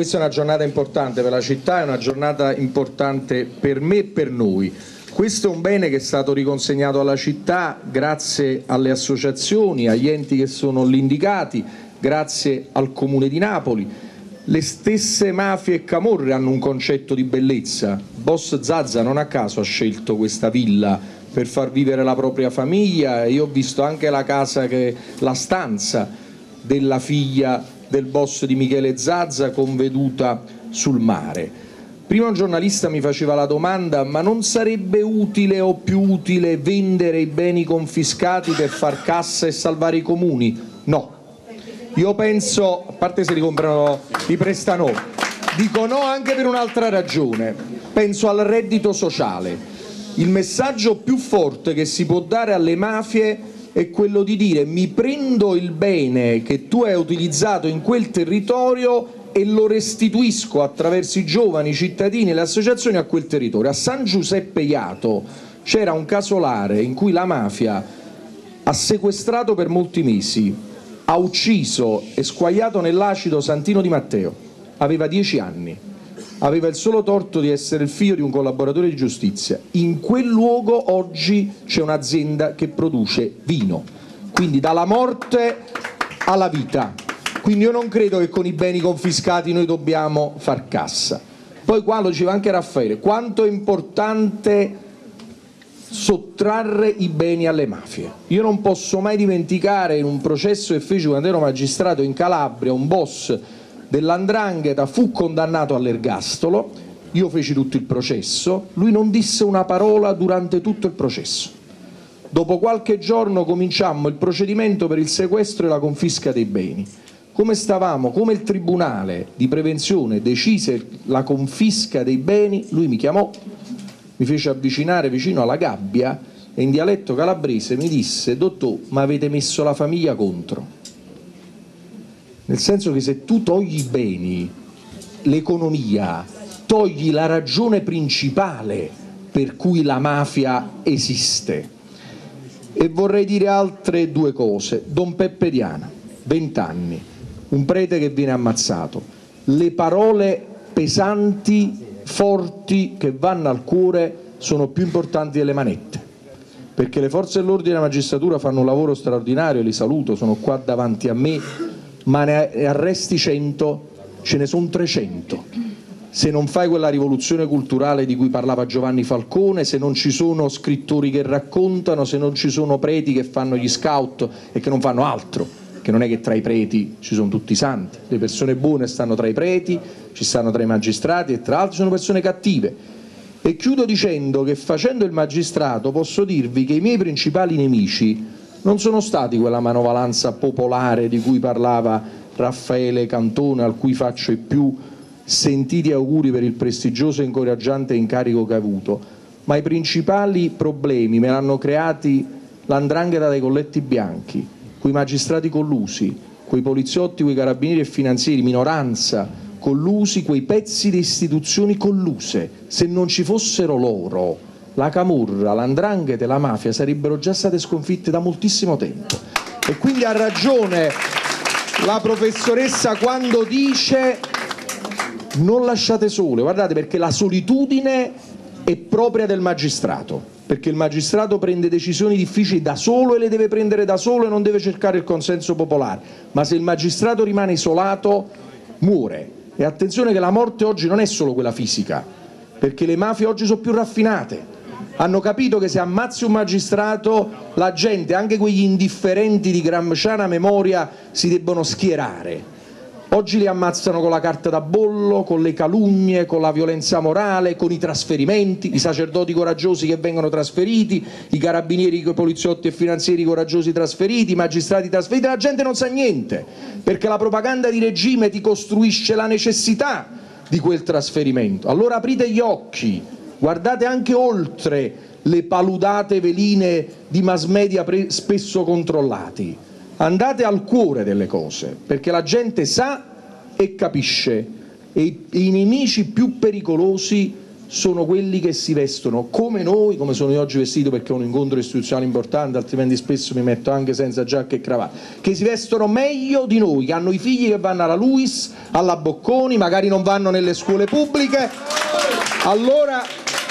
questa è una giornata importante per la città, è una giornata importante per me e per noi. Questo è un bene che è stato riconsegnato alla città grazie alle associazioni, agli enti che sono lì indicati, grazie al Comune di Napoli. Le stesse mafie e camorre hanno un concetto di bellezza. Boss Zazza non a caso ha scelto questa villa per far vivere la propria famiglia. Io ho visto anche la casa, che, la stanza della figlia del boss di Michele Zazza con veduta sul mare. Prima un giornalista mi faceva la domanda ma non sarebbe utile o più utile vendere i beni confiscati per far cassa e salvare i comuni? No. Io penso, a parte se li comprano, li prestano, dico no anche per un'altra ragione. Penso al reddito sociale. Il messaggio più forte che si può dare alle mafie è quello di dire mi prendo il bene che tu hai utilizzato in quel territorio e lo restituisco attraverso i giovani, i cittadini e le associazioni a quel territorio. A San Giuseppe Iato c'era un casolare in cui la mafia ha sequestrato per molti mesi, ha ucciso e squagliato nell'acido Santino Di Matteo, aveva dieci anni, aveva il solo torto di essere il figlio di un collaboratore di giustizia. In quel luogo oggi c'è un'azienda che produce vino, quindi dalla morte alla vita. Quindi io non credo che con i beni confiscati noi dobbiamo far cassa. Poi qua lo diceva anche Raffaele, quanto è importante sottrarre i beni alle mafie. Io non posso mai dimenticare in un processo che feci quando ero magistrato in Calabria, un boss dell'andrangheta fu condannato all'ergastolo, io feci tutto il processo, lui non disse una parola durante tutto il processo. Dopo qualche giorno cominciammo il procedimento per il sequestro e la confisca dei beni. Come stavamo, come il tribunale di prevenzione decise la confisca dei beni, lui mi chiamò, mi fece avvicinare vicino alla gabbia e in dialetto calabrese mi disse dottor ma avete messo la famiglia contro nel senso che se tu togli i beni l'economia togli la ragione principale per cui la mafia esiste. E vorrei dire altre due cose. Don Peppe Diana 20 anni un prete che viene ammazzato, le parole pesanti, forti, che vanno al cuore sono più importanti delle manette, perché le forze dell'ordine e la magistratura fanno un lavoro straordinario, li saluto, sono qua davanti a me, ma ne arresti 100, ce ne sono 300 se non fai quella rivoluzione culturale di cui parlava Giovanni Falcone, se non ci sono scrittori che raccontano, se non ci sono preti che fanno gli scout e che non fanno altro che non è che tra i preti ci sono tutti i santi, le persone buone stanno tra i preti, ci stanno tra i magistrati e tra l'altro sono persone cattive. E chiudo dicendo che facendo il magistrato posso dirvi che i miei principali nemici non sono stati quella manovalanza popolare di cui parlava Raffaele Cantone, al cui faccio i più sentiti auguri per il prestigioso e incoraggiante incarico che ha avuto, ma i principali problemi me l'hanno creati l'andrangheta dei colletti bianchi, quei magistrati collusi, quei poliziotti, quei carabinieri e finanzieri, minoranza collusi, quei pezzi di istituzioni colluse, se non ci fossero loro, la camorra, l'andrangheta e la mafia sarebbero già state sconfitte da moltissimo tempo. E quindi ha ragione la professoressa quando dice non lasciate sole, guardate perché la solitudine è propria del magistrato perché il magistrato prende decisioni difficili da solo e le deve prendere da solo e non deve cercare il consenso popolare, ma se il magistrato rimane isolato muore. E attenzione che la morte oggi non è solo quella fisica, perché le mafie oggi sono più raffinate. Hanno capito che se ammazzi un magistrato la gente, anche quegli indifferenti di gramsciana memoria, si debbono schierare. Oggi li ammazzano con la carta da bollo, con le calunnie, con la violenza morale, con i trasferimenti, i sacerdoti coraggiosi che vengono trasferiti, i carabinieri, i poliziotti e finanzieri coraggiosi trasferiti, i magistrati trasferiti, la gente non sa niente, perché la propaganda di regime ti costruisce la necessità di quel trasferimento. Allora aprite gli occhi, guardate anche oltre le paludate veline di mass media spesso controllati andate al cuore delle cose, perché la gente sa e capisce e i nemici più pericolosi sono quelli che si vestono come noi, come sono io oggi vestito perché ho un incontro istituzionale importante, altrimenti spesso mi metto anche senza giacca e cravatta, che si vestono meglio di noi, che hanno i figli che vanno alla Luis, alla Bocconi, magari non vanno nelle scuole pubbliche. Allora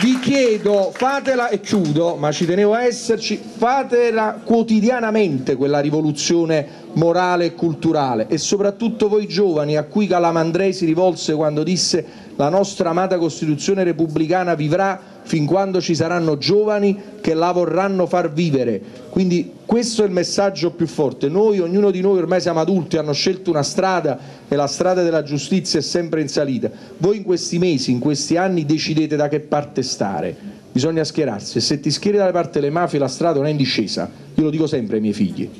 vi chiedo, fatela e chiudo, ma ci tenevo a esserci, fatela quotidianamente quella rivoluzione morale e culturale e soprattutto voi giovani a cui Calamandrei si rivolse quando disse la nostra amata Costituzione repubblicana vivrà fin quando ci saranno giovani che la vorranno far vivere. Quindi questo è il messaggio più forte. Noi, ognuno di noi ormai siamo adulti, hanno scelto una strada e la strada della giustizia è sempre in salita. Voi in questi mesi, in questi anni decidete da che parte stare. Bisogna schierarsi e se ti schieri dalle parti delle mafie la strada non è in discesa. Io lo dico sempre ai miei figli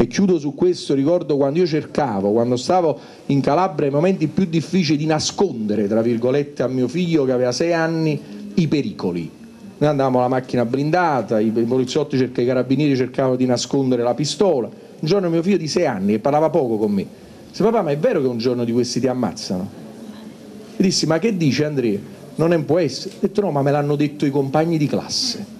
e chiudo su questo, ricordo quando io cercavo, quando stavo in Calabria, i momenti più difficili di nascondere, tra virgolette, a mio figlio che aveva sei anni, i pericoli. Noi andavamo alla macchina blindata, i poliziotti, cercavano, i carabinieri cercavano di nascondere la pistola. Un giorno mio figlio di sei anni, che parlava poco con me, disse papà ma è vero che un giorno di questi ti ammazzano? E dissi ma che dice Andrea? Non può essere. Ho detto no ma me l'hanno detto i compagni di classe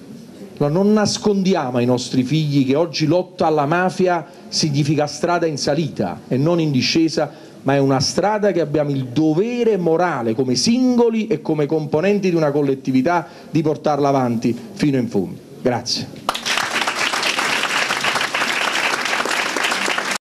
non nascondiamo ai nostri figli che oggi lotta alla mafia significa strada in salita e non in discesa, ma è una strada che abbiamo il dovere morale come singoli e come componenti di una collettività di portarla avanti fino in fondo. Grazie.